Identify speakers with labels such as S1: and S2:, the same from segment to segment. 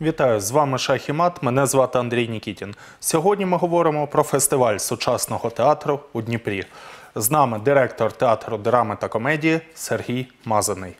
S1: Вітаю, з вами Шах і Мат, Мене звати Андрій Нікітін. Сьогодні ми говоримо про фестиваль сучасного театру у Дніпрі. З нами директор театру драми та комедії Сергій Мазаний.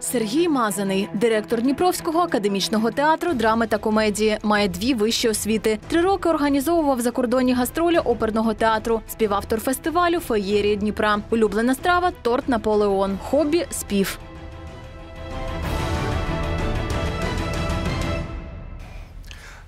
S2: Сергій Мазаний, директор Дніпровського академічного театру драми та комедії, має дві вищі освіти. Три роки організовував закордонні гастролі оперного театру, співавтор фестивалю Феєрія Дніпра. Улюблена страва торт Наполеон. Хобі спів.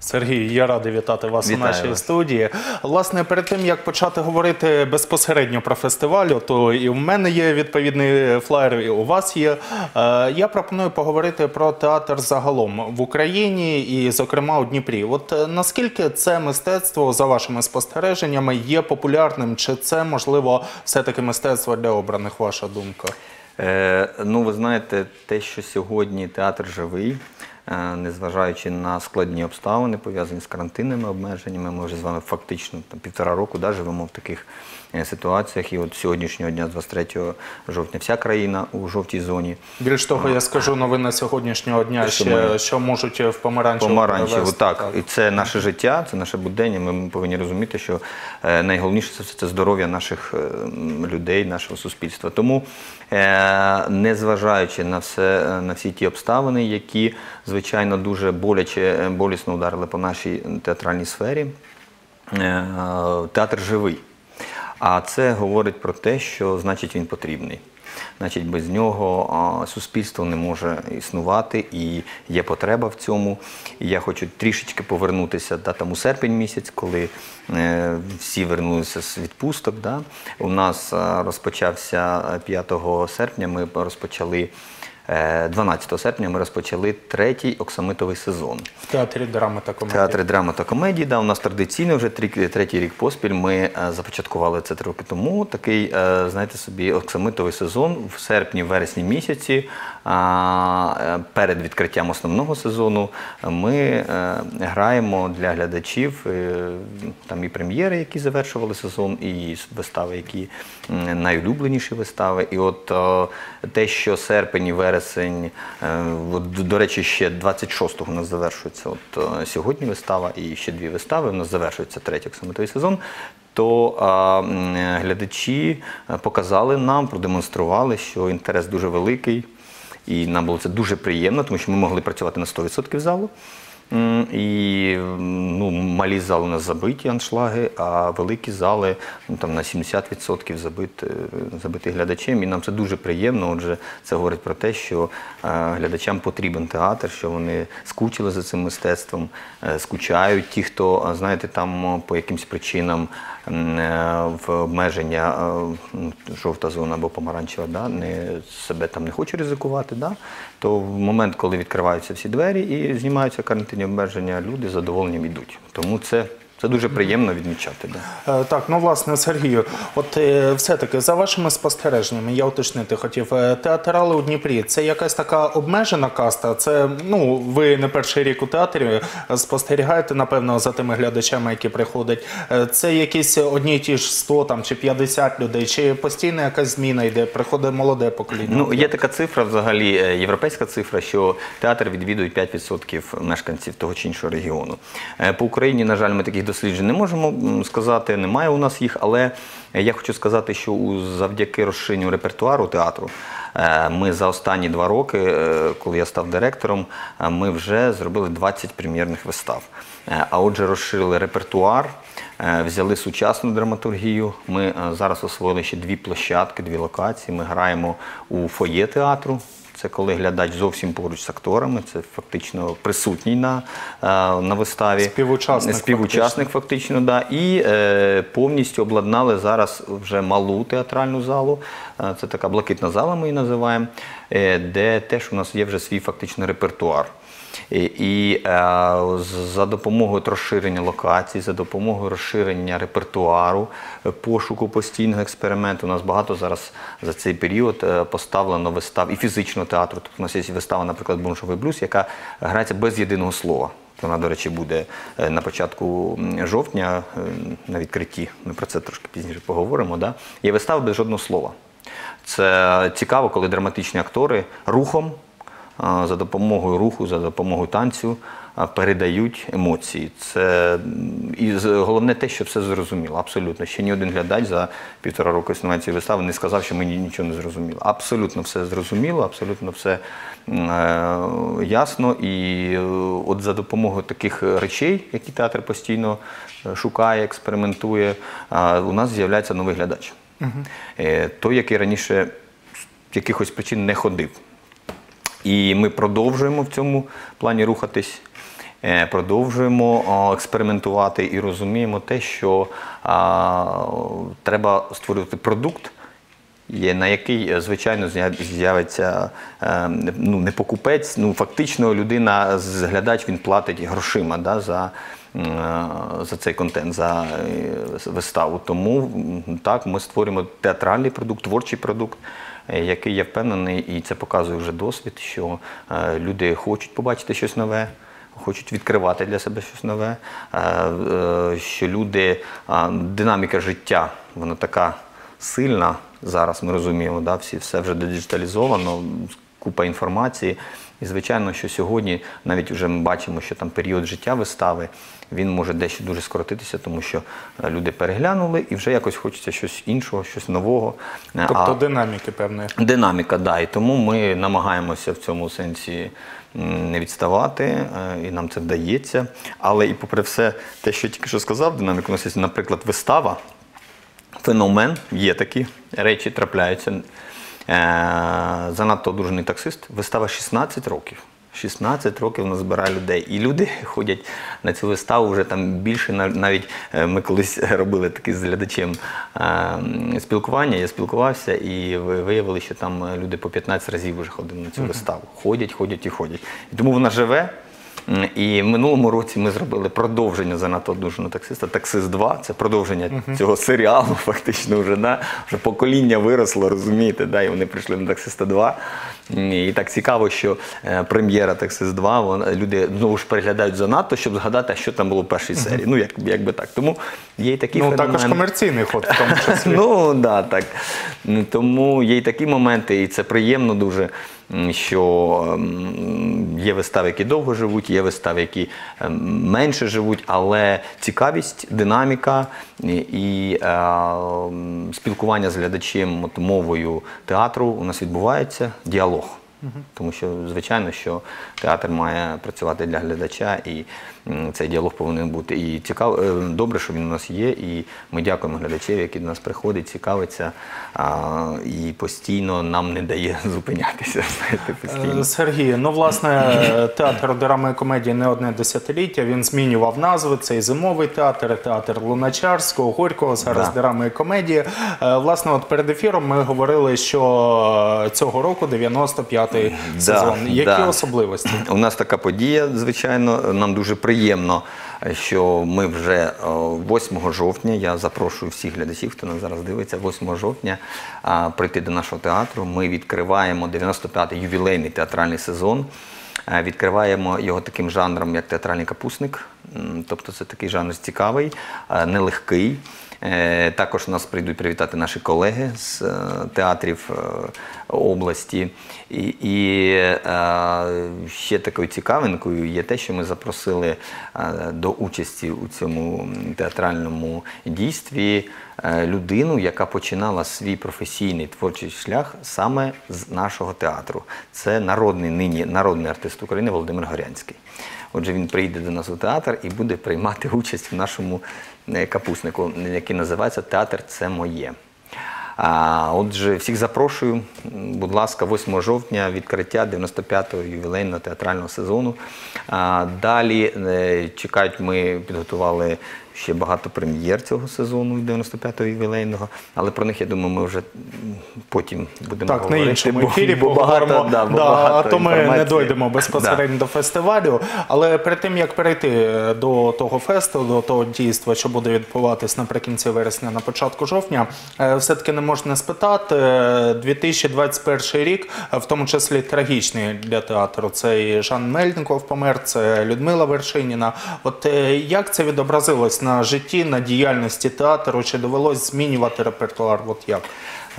S1: Сергій, я радий вітати вас
S3: Вітаю
S1: у нашій
S3: вас.
S1: студії. Власне, перед тим як почати говорити безпосередньо про фестиваль, то і в мене є відповідний флаєр, і у вас є. Е, Я пропоную поговорити про театр загалом в Україні і, зокрема, у Дніпрі. От е, наскільки це мистецтво, за вашими спостереженнями, є популярним, чи це можливо все-таки мистецтво для обраних? Ваша думка?
S3: Е, ну, ви знаєте, те, що сьогодні театр живий, незважаючи на складні обставини, пов'язані з карантинними обмеженнями, ми вже з вами фактично там, півтора року да, живемо в таких е, ситуаціях. І от сьогоднішнього дня, 23 жовтня, вся країна у жовтій зоні.
S1: Більш того, я скажу новини сьогоднішнього дня,
S3: що
S1: ще, що можуть в помаранчеву
S3: Помаранчеву, так. І це наше життя, це наше будення. Ми повинні розуміти, що е, найголовніше це все це здоров'я наших е, людей, нашого суспільства. Тому, е, незважаючи на все, е, на всі ті обставини, які звичайно дуже боляче, е, болісно ударили по нашій театральній сфері, е, театр живий. А це говорить про те, що значить він потрібний. Значить, без нього суспільство не може існувати і є потреба в цьому. І я хочу трішечки повернутися да, там у серпень місяць, коли е, всі вернулися з відпусток. Да. У нас розпочався 5 серпня. Ми розпочали. Е, 12 серпня ми розпочали третій оксамитовий сезон.
S1: В театрі драми та комедії.
S3: Театрі драми та комедії. Да, у нас традиційно вже третій рік поспіль. Ми е, започаткували це три роки тому. Такий, е, знаєте собі, оксамитовий сезон в серпні, вересні місяці. Е, Перед відкриттям основного сезону ми е, граємо для глядачів е, там і прем'єри, які завершували сезон, і вистави, які найулюбленіші вистави. І от е, те, що серпень і вересень, е, до- речі, ще 26-го у нас завершується от е, сьогодні вистава і ще дві вистави. У нас завершується третій оксамитовий сезон. То а, глядачі е, показали нам, продемонстрували, що інтерес дуже великий, і нам було це дуже приємно, тому що ми могли працювати на 100% залу. І ну, малі зали у нас забиті аншлаги, а великі зали ну, там, на 70% забит, е, забиті глядачем. І нам це дуже приємно. Отже, це говорить про те, що е, глядачам потрібен театр, що вони скучили за цим мистецтвом, е, скучають ті, хто, знаєте, там по якимсь причинам е, в обмеження жовта зона або помаранчева, да, не, себе там не хоче ризикувати, да, то в момент, коли відкриваються всі двері і знімаються карантинні обмеження, люди задоволенням йдуть. Тому це, це дуже приємно відмічати. Да.
S1: Е, Так, ну власне, Сергію, от е, все-таки за вашими спостереженнями, я уточнити хотів, е, театрали у Дніпрі це якась така обмежена каста. Це ну ви не перший рік у театрі спостерігаєте, напевно, за тими глядачами, які приходять. Це якісь одні ті ж 100 там чи 50 людей, чи постійна якась зміна йде, приходить молоде покоління.
S3: Ну, є така цифра, взагалі, європейська цифра, що театр відвідують 5% мешканців того чи іншого регіону. По Україні, на жаль, ми таких досліджень не можемо сказати, немає у нас їх, але я хочу сказати, що завдяки розширенню репертуару театру. е, Ми за останні два роки, е, коли я став директором, е, ми вже зробили 20 прем'єрних вистав. А отже, розширили репертуар, взяли сучасну драматургію. Ми зараз освоїли ще дві площадки, дві локації. Ми граємо у фоє театру. Це коли глядач зовсім поруч з акторами, це фактично присутній на, е, на виставі.
S1: Співучасник,
S3: Співучасник фактично, да. І е, повністю обладнали зараз вже малу театральну залу. Е, Це така блакитна зала, ми її називаємо, е, де теж у нас є вже свій фактично репертуар. І, е, за допомогою розширення локацій, за допомогою розширення репертуару, е, пошуку постійного експерименту. У нас багато зараз за цей період е, поставлено вистав і фізичного театру. Тобто у нас є вистава, наприклад, Буншовий блюз, яка грається без єдиного слова. Вона, до речі, буде на початку жовтня на відкритті. Ми про це трошки пізніше поговоримо. Да? Є вистава без жодного слова. Це цікаво, коли драматичні актори рухом за допомогою руху, за допомогою танцю передають емоції. Це і головне те, що все зрозуміло. Абсолютно. Ще ні один глядач за півтора року існування цієї вистави не сказав, що мені нічого не зрозуміло. Абсолютно все зрозуміло, абсолютно все е, ясно. І е, от за допомогою таких речей, які театр постійно е, шукає, експериментує, у нас з'являється новий глядач. Е, Той, який раніше з якихось причин не ходив. І ми продовжуємо в цьому плані рухатись, е, продовжуємо експериментувати і розуміємо те, що треба створювати продукт, на який, е, звичайно, з'явиться е, ну, не покупець, ну фактично людина, глядач, він платить грошима да, за, за цей контент, за виставу. Тому так, ми створюємо театральний продукт, творчий продукт. Е, Який я впевнений, і це показує вже досвід, що е, люди хочуть побачити щось нове, хочуть відкривати для себе щось нове, е, що люди, динаміка життя, вона така сильна зараз, ми розуміємо, да, всі, все вже діджиталізовано, купа інформації. І звичайно, що сьогодні навіть вже ми бачимо, що там період життя вистави він може дещо дуже скоротитися, тому що е, люди переглянули і вже якось хочеться щось іншого, щось нового. Е,
S1: Тобто
S3: а-
S1: динаміки певної.
S3: Динаміка, да, і тому ми намагаємося в цьому сенсі не відставати, е, і нам це вдається. Але і попри все, те, що я тільки що сказав, динаміка у нас є, наприклад, вистава, феномен, є такі речі, трапляються. Е, занадто одружений таксист, вистава 16 років. 16 років вона збирає людей. І люди ходять на цю виставу вже там більше. нав- Навіть е, ми колись робили таке з глядачем е, спілкування. Я спілкувався і ви- виявили, що там люди по 15 разів вже ходили на цю виставу. Ходять, ходять і ходять. І тому вона живе. І в минулому році ми зробили продовження занадто одужаного таксиста. Таксист 2 це продовження цього серіалу, фактично вже да? вже покоління виросло, розумієте, да? і вони прийшли на таксиста 2. І так цікаво, що е, прем'єра Таксист 2, вона, люди знову ж переглядають занадто, щоб згадати, що там було в першій серії. Ну, як, якби так. Тому є і такі
S1: Ну, також комерційний ход в тому числі.
S3: Ну да, так. Тому є й такі моменти, і це приємно дуже, що є вистави, які довго живуть, є вистави, які ем, менше живуть, але цікавість, динаміка і, і е, спілкування з глядачем от, мовою театру у нас відбувається діалог. Тому що, звичайно, що театр має працювати для глядача, і цей діалог повинен бути. І цікаво, е, добре, що він у нас є. І ми дякуємо глядачеві, які до нас приходять, цікавиться і постійно нам не дає зупинятися. Знаєте, постійно.
S1: Е, Сергій, ну власне, театр драми і комедії не одне десятиліття. Він змінював назви. Це і зимовий театр, і театр Луначарського, Горького, зараз
S3: Да.
S1: драми і комедії. Е, Власне, от перед ефіром ми говорили, що цього року 95-й
S3: Да,
S1: сезон. Які
S3: да.
S1: особливості?
S3: У нас така подія, звичайно. Нам дуже приємно, що ми вже 8 жовтня. Я запрошую всіх глядачів, хто нас зараз дивиться, 8 жовтня а, прийти до нашого театру. Ми відкриваємо 95-й ювілейний театральний сезон. Е, Відкриваємо його таким жанром, як театральний капусник. Тобто це такий жанр цікавий, е, нелегкий. Е, Також нас прийдуть привітати наші колеги з е, театрів е, області. І, і ще такою цікавинкою є те, що ми запросили до участі у цьому театральному дійстві людину, яка починала свій професійний творчий шлях саме з нашого театру. Це народний нині народний артист України Володимир Горянський. Отже, він прийде до нас у театр і буде приймати участь в нашому е, капуснику, який називається Театр це моє. Отже, всіх запрошую, будь ласка, 8 жовтня відкриття 95-го ювілейного театрального сезону. Далі е, чекають, ми підготували ще багато прем'єр цього сезону 95-го ювілейного, але про них, я думаю, ми вже потім будемо
S1: Так, на
S3: говорити.
S1: іншому ефірі
S3: бо багато, да, бо
S1: Да,
S3: багато
S1: а то ми не дойдемо безпосередньо до фестивалю. Але перед тим як перейти е, до того фесту, до того дійства, що буде відбуватись наприкінці вересня, на початку жовтня, е, все-таки не можна спитати. е, 2021 рік, е, в тому числі трагічний для театру. Це і Жан Мельников помер, це Людмила Вершиніна. От як це відобразилось на житті, на діяльності театру? Чи довелось змінювати репертуар? От як?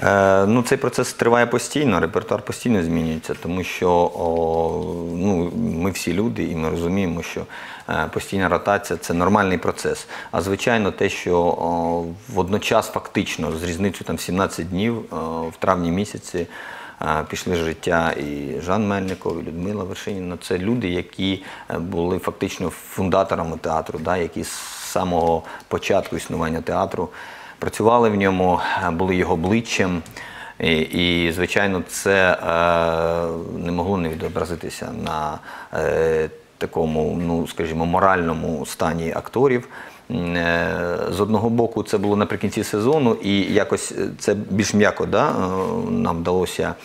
S3: Е, Ну, цей процес триває постійно, репертуар постійно змінюється, тому що о, ну, ми всі люди, і ми розуміємо, що е, постійна ротація це нормальний процес. А звичайно, те, що о, водночас фактично з різницею там 17 днів о, в травні місяці. е, Пішли життя і Жан Мельников, і Людмила Вершиніна. Це люди, які е, були фактично фундаторами театру, да, які самого початку існування театру працювали в ньому, е, були його обличчям. І, і звичайно, це е, не могло не відобразитися на е, такому, ну скажімо, моральному стані акторів. Е, З одного боку, це було наприкінці сезону, і якось е, це більш м'яко да, нам вдалося.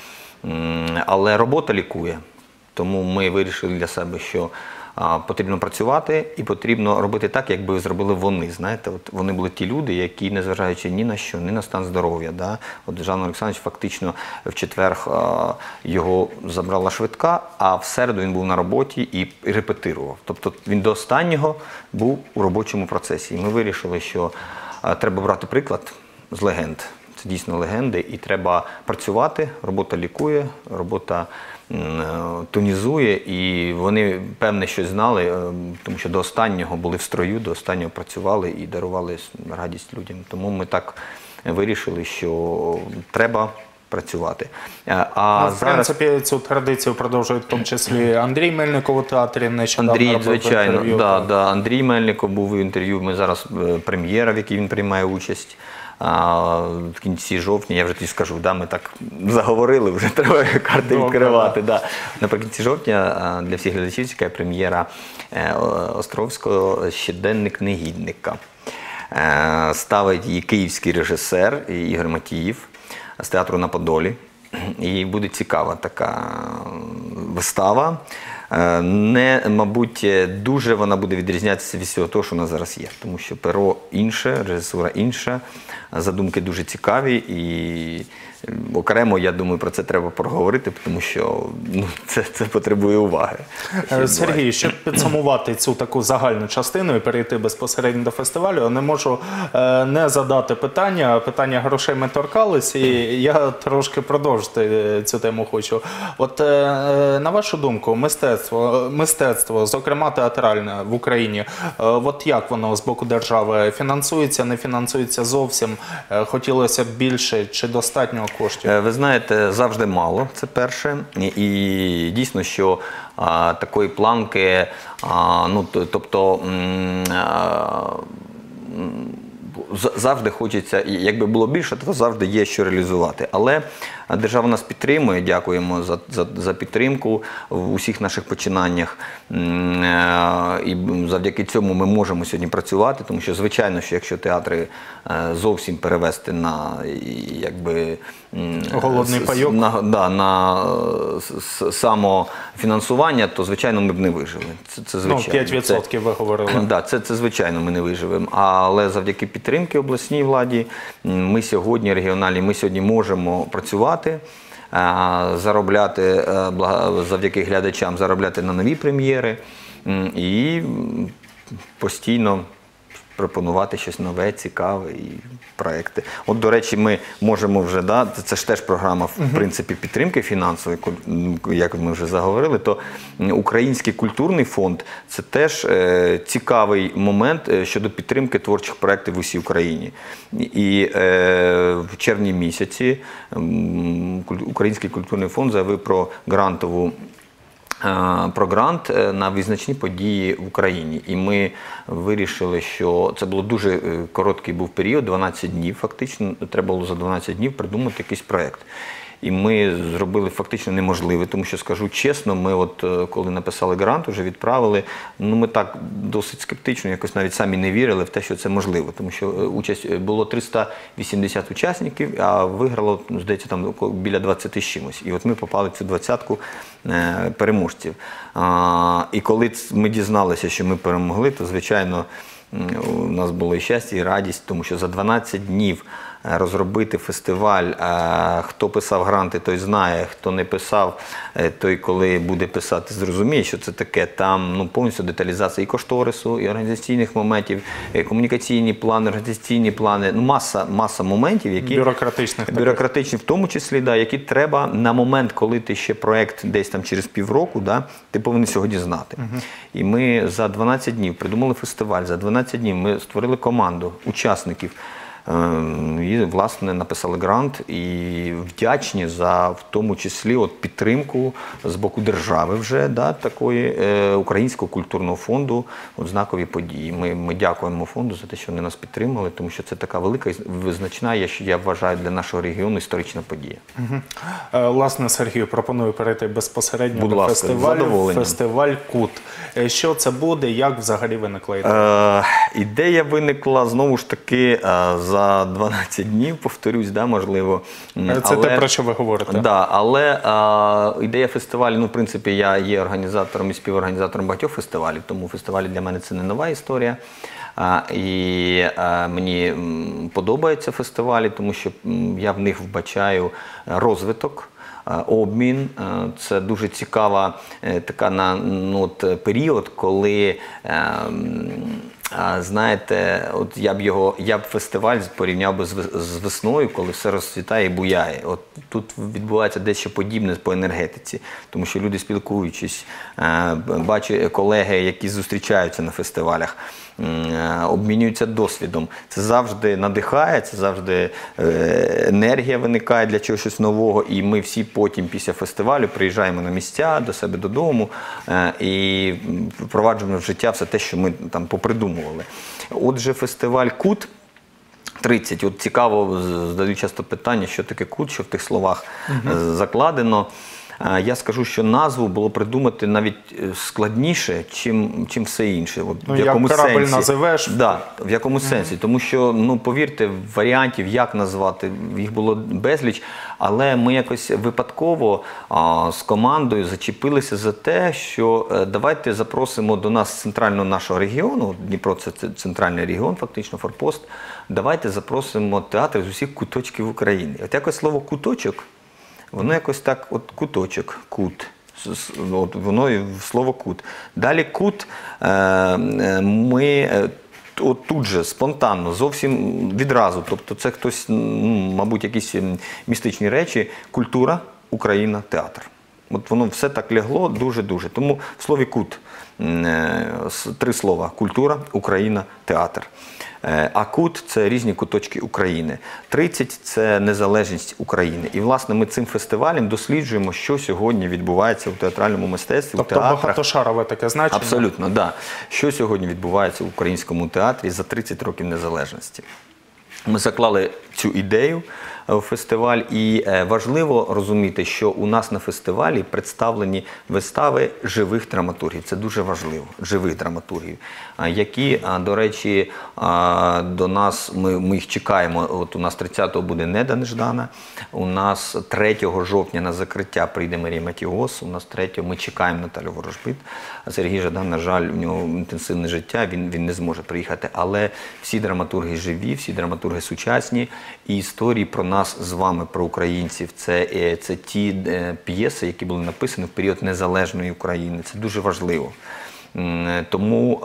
S3: Але робота лікує. Тому ми вирішили для себе, що потрібно працювати і потрібно робити так, як би зробили вони. Знаєте, от вони були ті люди, які, незважаючи ні на що, ні на стан здоров'я. Да? От Жан Олександрович фактично в четвер його забрала швидка, а в середу він був на роботі і репетирував. Тобто він до останнього був у робочому процесі. І ми вирішили, що треба брати приклад з легенд. Це дійсно легенди, і треба працювати. Робота лікує, робота е, тонізує, і вони певне щось знали, е, тому що до останнього були в строю, до останнього працювали і дарували радість людям. Тому ми так вирішили, що треба працювати. Е, А
S1: Ну, в
S3: зараз
S1: принципі, цю традицію продовжують в тому числі Андрій Мельников у театрі нещодавно
S3: Андрій, звичайно, да, да. Андрій Мельников був в інтерв'ю. Ми зараз прем'єра, в якій він приймає участь. В кінці жовтня, я вже тобі скажу, да, ми так заговорили, вже треба карти відкривати. Да. Наприкінці жовтня для всіх глядачів чекає прем'єра е, Островського щоденник негідника. Е, Ставить її київський режисер Ігор Матіїв з театру на Подолі. І буде цікава така вистава. Е, Не, мабуть, дуже вона буде відрізнятися від всього того, що у нас зараз є. Тому що перо інше, режисура інша, задумки дуже цікаві і окремо, я думаю, про це треба проговорити, тому що ну, це, це потребує уваги.
S1: Е, Сергій, щоб підсумувати цю таку загальну частину і перейти безпосередньо до фестивалю, не можу е, не задати питання. Питання грошей ми торкались, і я трошки продовжити е, цю тему хочу. От на вашу думку, мистецтво, мистецтво, зокрема театральне в Україні, от як воно з боку держави фінансується, не фінансується зовсім? Хотілося б більше чи достатньо коштів?
S3: Е, Ви знаєте, завжди мало, це перше. І, дійсно, що такої планки, ну, тобто. Завжди хочеться, якби було більше, то завжди є що реалізувати. Але держава нас підтримує, дякуємо за, за, за підтримку в усіх наших починаннях. Е, І завдяки цьому ми можемо сьогодні працювати, тому що, звичайно, що якщо театри е, зовсім перевести на якби
S1: Голодний пайок.
S3: на, да, на е, самофінансування, то звичайно ми б не вижили. Це, це
S1: Ну,
S3: звичайно.
S1: 5% ви говорили.
S3: Да, це, це звичайно ми не виживемо. Але завдяки підтримки обласній владі, ми сьогодні регіональні, ми сьогодні можемо працювати. е, Заробляти е, завдяки глядачам, заробляти на нові прем'єри і постійно пропонувати щось нове, цікаве і проекти. От, до речі, ми можемо вже да, це, ж теж програма в принципі підтримки фінансової, як ми вже заговорили. То Український культурний фонд це теж е, цікавий момент е, щодо підтримки творчих проєктів в усій Україні. І е, в червні місяці Український культурний фонд заявив про грантову про грант е, на визначні події в Україні. І ми вирішили, що це було дуже е, короткий був період, 12 днів фактично. Треба було за 12 днів придумати якийсь проєкт. І ми зробили фактично неможливе, тому що скажу чесно, ми, от е, коли написали грант, вже відправили. Ну ми так досить скептично, якось навіть самі не вірили в те, що це можливо, тому що е, участь е, було 380 учасників, а виграло, ну, здається, там біля 20 з чимось. І от ми попали в цю двадцятку переможців. І коли ми дізналися, що ми перемогли, то звичайно. У нас було і щастя, і радість, тому що за 12 днів е, розробити фестиваль. е, Хто писав гранти, той знає, хто не писав, е, той, коли буде писати, зрозуміє, що це таке. Там ну, повністю деталізація і кошторису, і організаційних моментів, і комунікаційні плани, організаційні плани. Ну, маса, маса моментів, які
S1: Бюрократичних
S3: бюрократичні, в тому числі, да, які треба на момент, коли ти ще проект десь там через півроку, да, ти повинен сьогодні знати. І ми за 12 днів придумали фестиваль. За 12 днів ми створили команду учасників. Ем, І, власне, написали грант і вдячні за в тому числі от підтримку з боку держави вже да, такої е, Українського культурного фонду, от знакові події. Ми, ми дякуємо фонду за те, що вони нас підтримали, тому що це така велика і визначна, я, я вважаю, для нашого регіону історична подія.
S1: Е, Власне, Сергію, пропоную перейти безпосередньо
S3: Будь
S1: до
S3: ласка,
S1: фестивалю. Фестиваль Кут. Е, Що це буде? Як взагалі виникла ідея?
S3: Е, ідея виникла знову ж таки е, за 12 днів, повторюсь, да, можливо.
S1: Це те, про що ви говорите.
S3: Да, але е, ідея фестивалю, ну, в принципі, я є організатором і співорганізатором багатьох фестивалів, тому фестивалі для мене це не нова історія. А, і е, мені подобаються фестивалі, тому що я в них вбачаю розвиток. Обмін це дуже цікава е, така на ну, от, період, коли е, а, знаєте, от я б його, я б фестиваль порівняв би з весною, коли все розцвітає і буяє. От тут відбувається дещо подібне по енергетиці, тому що люди спілкуючись, е, бачу колеги, які зустрічаються на фестивалях. Е, Обмінюються досвідом. Це завжди надихає, це завжди е, енергія виникає для чогось щось нового. І ми всі потім після фестивалю приїжджаємо на місця до себе додому е, і впроваджуємо в життя все те, що ми там попридумували. Отже, фестиваль Кут. 30. От цікаво, з- задають часто питання, що таке кут, що в тих словах е, закладено. Я скажу, що назву було придумати навіть е, складніше, чим, чим все інше. От,
S1: Ну, як корабль називеш.
S3: Да, в якому сенсі? Тому що, ну повірте, варіантів, як назвати, їх було безліч, але ми якось випадково а, з командою зачепилися за те, що е, давайте запросимо до нас центрального нашого регіону. Дніпро це центральний регіон, фактично форпост. Давайте запросимо театр з усіх куточків України. От якось слово куточок. Воно якось так, от куточок, кут. От воно слово кут. Далі кут е, е, ми е, от тут же спонтанно, зовсім відразу. Тобто це хтось, мабуть, якісь містичні речі. Культура, Україна, театр. От воно все так лягло дуже-дуже. Тому в слові кут три слова: культура, Україна, театр. Е, А кут це різні куточки України. 30 це незалежність України. І власне ми цим фестивалем досліджуємо, що сьогодні відбувається у театральному мистецтві,
S1: Тобто
S3: у театрах.
S1: багатошарове таке значення.
S3: Абсолютно, да. Що сьогодні відбувається в українському театрі за 30 років незалежності? Ми заклали цю ідею е, фестиваль, і е, важливо розуміти, що у нас на фестивалі представлені вистави живих драматургів. Це дуже важливо, живих драматургів, які, до речі, до нас ми, ми їх чекаємо. От у нас 30-го буде Неда Неждана. У нас 3 жовтня на закриття прийде Марія Матіос. У нас 3 ми чекаємо Наталю Ворожбит. Сергій Жадан, на жаль, у нього інтенсивне життя, він, він не зможе приїхати. Але всі драматурги живі, всі драматурги сучасні. І історії про нас з вами, про українців, це, е, це ті е, п'єси, які були написані в період незалежної України. Це дуже важливо. Тому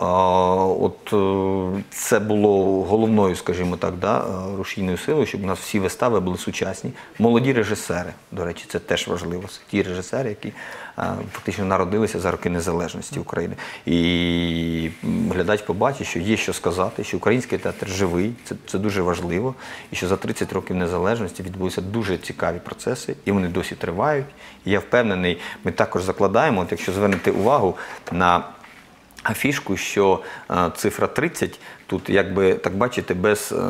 S3: от е, це було головною, скажімо так, да, е, рушійною силою, щоб у нас всі вистави були сучасні. Молоді режисери, до речі, це теж важливо. Це ті режисери, які фактично народилися за роки незалежності України. І глядач побачить, що є що сказати, що український театр живий, це, це дуже важливо, і що за 30 років незалежності відбулися дуже цікаві процеси, і вони досі тривають. І я впевнений, ми також закладаємо, от якщо звернете увагу на афішку, що е, цифра 30 тут, якби так бачите, без, е,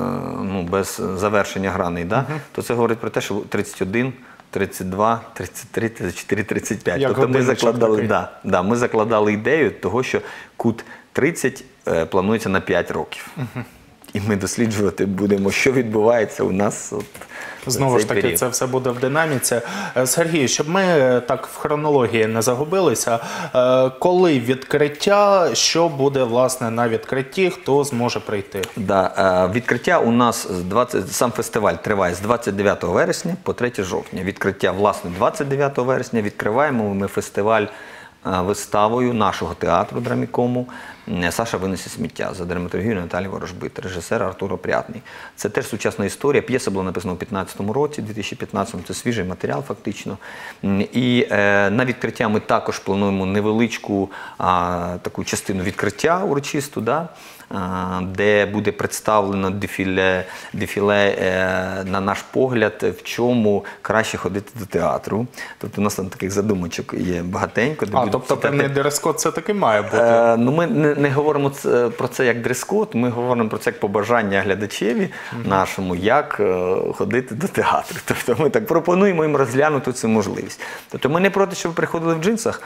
S3: ну, без завершення граний, да? то це говорить про те, що 31 32, 33, 34, 35.
S1: Як
S3: тобто ми закладали, да, да, ми закладали ідею того, що кут 30 е, планується на 5 років. І ми досліджувати будемо, що відбувається у нас от,
S1: Знову ж таки,
S3: період.
S1: це все буде в динаміці. Е, Сергій, щоб ми е, так в хронології не загубилися, е, коли відкриття, що буде власне на відкритті, хто зможе прийти?
S3: Да, відкриття у нас з 20, сам фестиваль триває з 29 вересня по 3 жовтня. Відкриття власне 29 вересня. Відкриваємо ми фестиваль виставою нашого театру драмікому Саша винесе сміття за драматургію Наталі Ворожбит, режисер Артур Опрятний. Це теж сучасна історія. П'єса була написана у 2015 році, 2015 це свіжий матеріал, фактично. І е, на відкриття ми також плануємо невеличку а, таку частину відкриття урочисту. Да? А, де буде представлено дефіле, дефіле е, на наш погляд, в чому краще ходити до театру. Тобто у нас там таких задумочок є багатенько. де
S1: А, тобто
S3: цитати.
S1: певний дрес-код це таки має бути.
S3: Е, ну, ми не, не говоримо про це як дрес-код, ми говоримо про це як побажання глядачеві нашому, як е, ходити до театру. Тобто ми так пропонуємо їм розглянути цю можливість. Тобто ми не проти, щоб приходили в джинсах,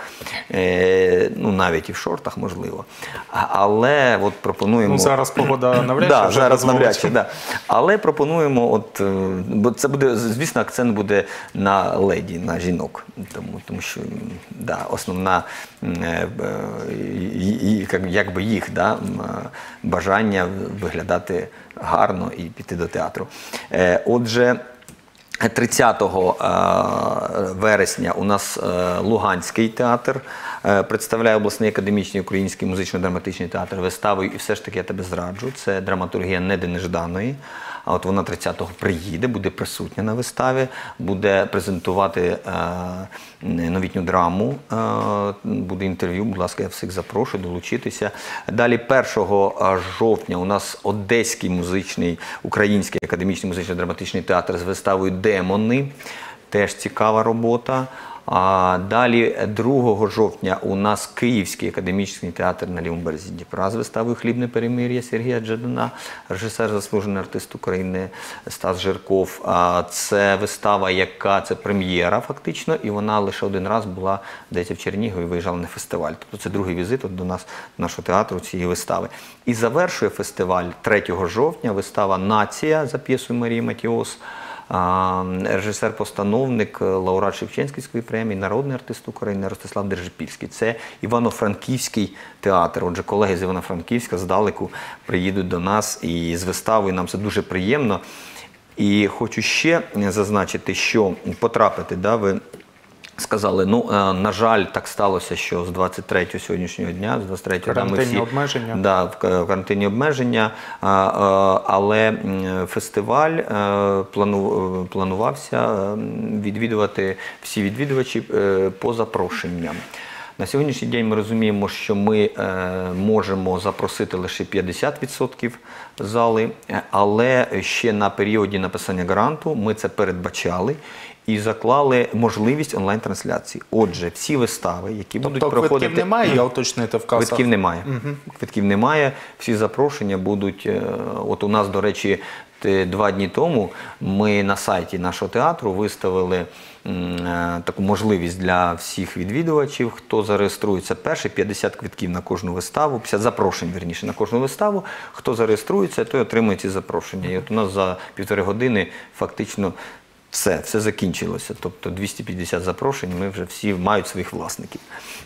S3: е, ну навіть і в шортах, можливо. Але от пропонуємо.
S1: Ну, зараз погода навряд чи
S3: да,
S1: вже
S3: зараз навряд чи, да. Але пропонуємо, от, е, бо це буде, звісно, акцент буде на леді, на жінок. Тому, тому що да, основна е, е, якби їх да, бажання виглядати гарно і піти до театру. Отже, 30 е, вересня у нас е, Луганський театр е, представляє обласний академічний український музично-драматичний театр виставою і все ж таки я тебе зраджу. Це драматургія Неди Нежданої. А от вона 30-го приїде, буде присутня на виставі, буде презентувати е, новітню драму, е, буде інтерв'ю. Будь ласка, я всіх запрошую долучитися. Далі 1 жовтня у нас Одеський музичний, український академічний музично-драматичний театр з виставою Демони. Теж цікава робота. А далі 2 жовтня у нас Київський академічний театр на лівому Дніпра з виставою Хлібне перемир'я Сергія Джадана, режисер, заслужений артист України Стас Жирков. Це вистава, яка це прем'єра фактично, і вона лише один раз була здається, в Чернігові, виїжджала на фестиваль. Тобто це другий візит до нас, нашого театру цієї вистави. І завершує фестиваль 3 жовтня вистава Нація за п'єсою Марії Матіос. Режисер-постановник, е, лауреат Шевченківської премії, народний артист України Ростислав Держипільський. Це Івано-Франківський театр. Отже, колеги з Івано-Франківська здалеку приїдуть до нас і з виставою нам це дуже приємно. І хочу ще зазначити, що потрапити, да, ви сказали, ну, е, на жаль, так сталося, що з 23 сьогоднішнього дня, з 23 да, ми
S1: Карантинні
S3: всі,
S1: обмеження.
S3: Да, в карантинні обмеження, а, але фестиваль е, плану- е, планувався е, відвідувати всі відвідувачі е, по запрошенням. На сьогоднішній день ми розуміємо, що ми е, можемо запросити лише 50% зали, е, але ще на періоді написання гранту ми це передбачали і заклали можливість онлайн-трансляції. Отже, всі вистави, які будуть
S1: Тобто
S3: проходити
S1: квитків немає, я уточнити в касах.
S3: Квитків немає. Квитків немає. Всі запрошення будуть. е, От у нас, до речі, два дні тому ми на сайті нашого театру виставили е, таку можливість для всіх відвідувачів, хто зареєструється перший 50 квитків на кожну виставу, 50 запрошень, вірніше, на кожну виставу. Хто зареєструється, той отримує ці запрошення. І от у нас за півтори години фактично. Все, все закінчилося. Тобто 250 запрошень, ми вже всі мають своїх власників.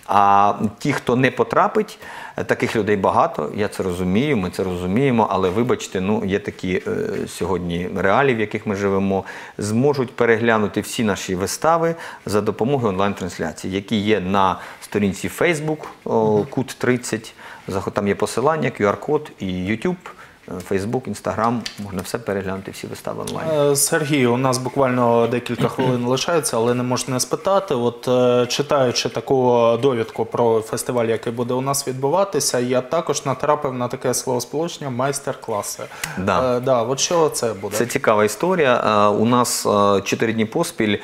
S3: А ті, хто не потрапить, таких людей багато, я це розумію, ми це розуміємо, але вибачте, ну є такі е, сьогодні реалії, в яких ми живемо, зможуть переглянути всі наші вистави за допомогою онлайн-трансляції, які є на сторінці Facebook Кут 30. Там є посилання, QR-код і YouTube. Фейсбук, Інстаграм, можна все переглянути, всі вистави онлайн.
S1: Е, Сергій, у нас буквально декілька хвилин лишається, але не можна не спитати. От е, читаючи таку довідку про фестиваль, який буде у нас відбуватися, я також натрапив на таке словосполучення майстер-класи.
S3: Да.
S1: Е, да, от що це буде?
S3: Це цікава історія. У нас чотири дні поспіль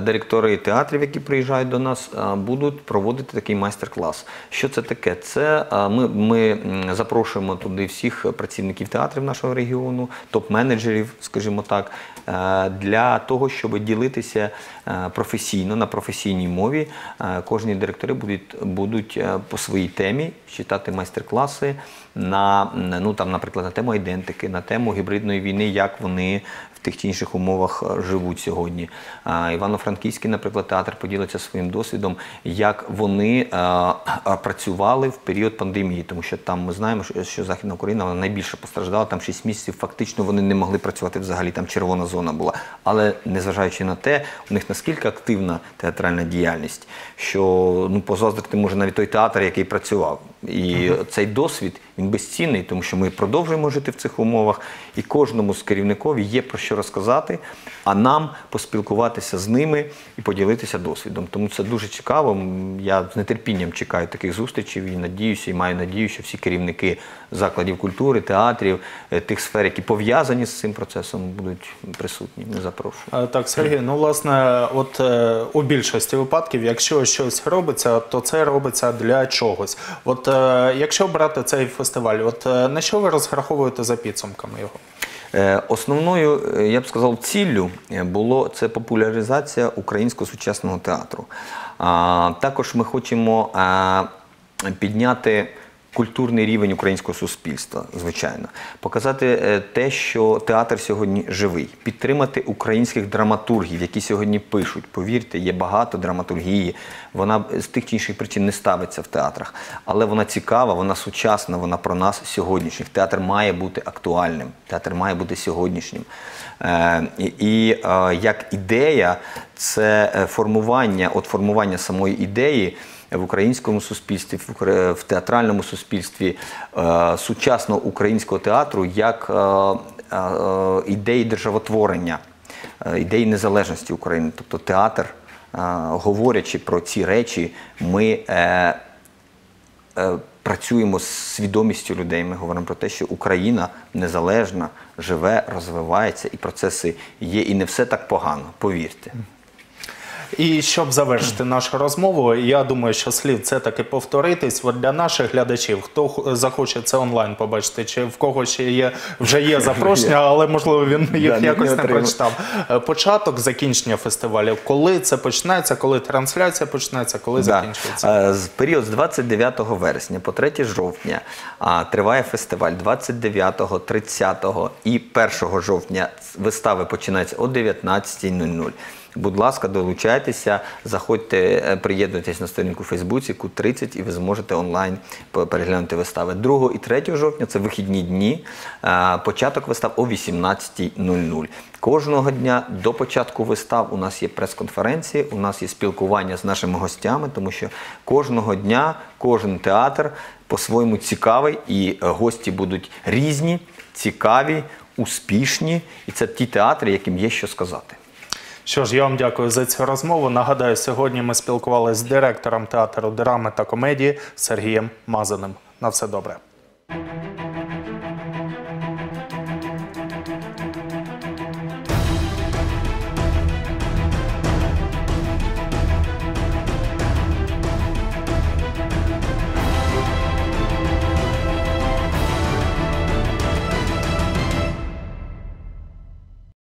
S3: директори театрів, які приїжджають до нас, будуть проводити такий майстер-клас. Що це таке? Це ми, ми запрошуємо туди всіх працівників керівників театрів нашого регіону, топ-менеджерів, скажімо так, для того, щоб ділитися е, професійно на професійній мові. Е, Кожні директори будуть, будуть е, по своїй темі читати майстер-класи на ну там, наприклад, на тему ідентики, на тему гібридної війни, як вони в тих чи інших умовах е, живуть сьогодні. Івано-Франківський, наприклад, театр поділиться своїм досвідом, як вони е, е, працювали в період пандемії, тому що там ми знаємо, що, Західна Україна найбільше постраждала. Там 6 місяців фактично вони не могли працювати взагалі. Там червона зона була. Але незважаючи на те, у них наскільки активна театральна діяльність, що ну позаздрити може навіть той театр, який працював. І цей досвід він безцінний, тому що ми продовжуємо жити в цих умовах, і кожному з керівників є про що розказати, а нам поспілкуватися з ними і поділитися досвідом. Тому це дуже цікаво. Я з нетерпінням чекаю таких зустрічей і надіюся, і маю надію, що всі керівники закладів культури, театрів, е, тих сфер, які пов'язані з цим процесом, будуть присутні. Ми запрошуємо.
S1: Е, Так, Сергій, ну власне, от е, у більшості випадків, якщо щось робиться, то це робиться для чогось. От якщо брати цей фестиваль, от е, на що ви розраховуєте за підсумками його?
S3: Е, Основною, е, я б сказав, ціллю е, було це популяризація українського сучасного театру. А, Також ми хочемо підняти культурний рівень українського суспільства, звичайно, показати е, те, що театр сьогодні живий, підтримати українських драматургів, які сьогодні пишуть. Повірте, є багато драматургії. Вона з тих чи інших причин не ставиться в театрах, але вона цікава, вона сучасна, вона про нас сьогоднішніх. Театр має бути актуальним, театр має бути сьогоднішнім. Е, і е, як ідея, це формування, от формування самої ідеї в українському суспільстві, в, театральному суспільстві е, сучасного українського театру як е, е, ідеї державотворення, ідеї незалежності України. Тобто театр, говорячи про ці речі, ми працюємо з свідомістю людей. Ми говоримо про те, що Україна незалежна, живе, розвивається, і процеси є. І не все так погано, повірте.
S1: І щоб завершити нашу розмову, я думаю, що слід це таки повторитись. От для наших глядачів, хто захоче це онлайн побачити, чи в кого ще є вже є запрошення, але можливо він їх
S3: Да,
S1: якось
S3: не
S1: не прочитав. Е, Початок закінчення фестивалю. Коли це почнеться, коли трансляція почнеться, коли
S3: Да.
S1: закінчується?
S3: Е, З період з 29 вересня по 3 жовтня а, триває фестиваль 29, 30 і 1 жовтня вистави починаються о 19.00. Будь ласка, долучайтеся, заходьте, е, приєднуйтесь на сторінку у Фейсбуці Q30 і ви зможете онлайн переглянути вистави. 2 і 3 жовтня це вихідні дні. Початок вистав о 18.00. Кожного дня до початку вистав у нас є прес-конференції, у нас є спілкування з нашими гостями, тому що кожного дня кожен театр по-своєму цікавий, і гості будуть різні, цікаві, успішні. І це ті театри, яким є що сказати.
S1: Що ж, я вам дякую за цю розмову. Нагадаю, сьогодні ми спілкувалися з директором театру драми та комедії Сергієм Мазаним. На все добре.